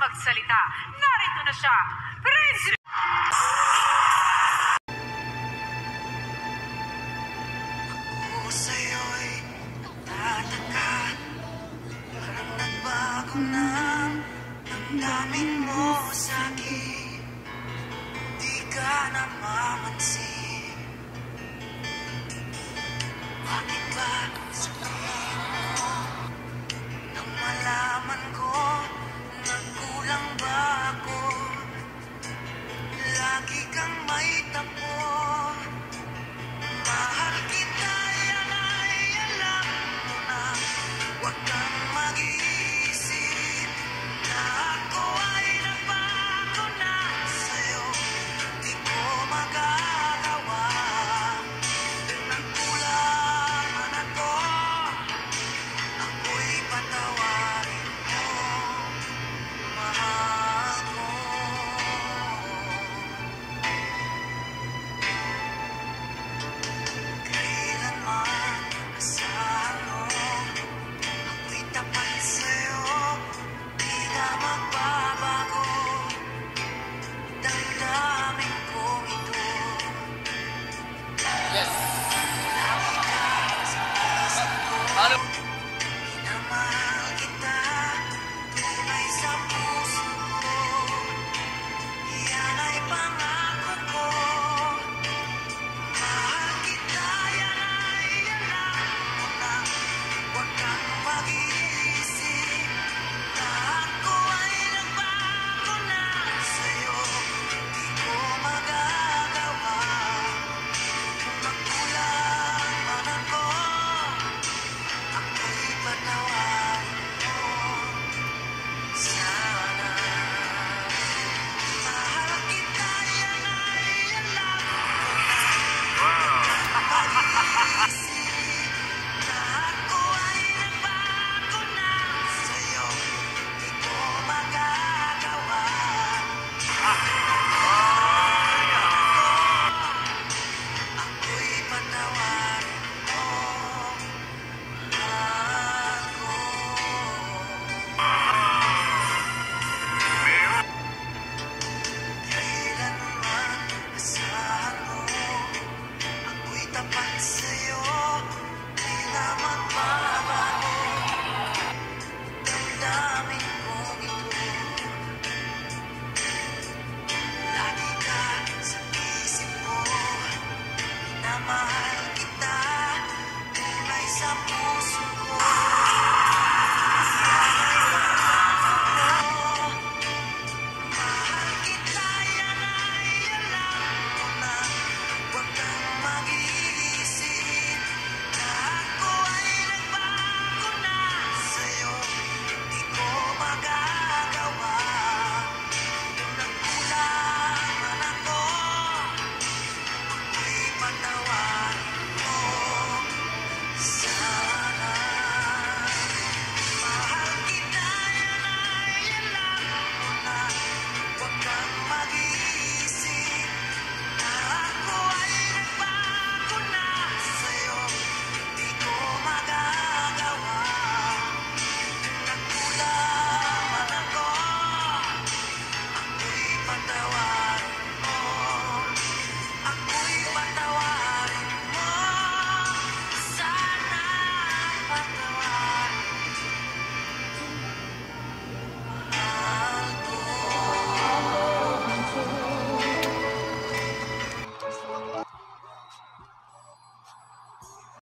magsalita. Narito na siya, Prince... Ako sa'yo'y tataka. Parang nagbago na ang daming mo sa'kin Di ka na mamansin. Bakit ba sabihin mo Nang malaman ko Bye. naman sa'yo Di naman mabago Damdamin mong ito. Lagi ka sa isip ko kita. Tunay sa puso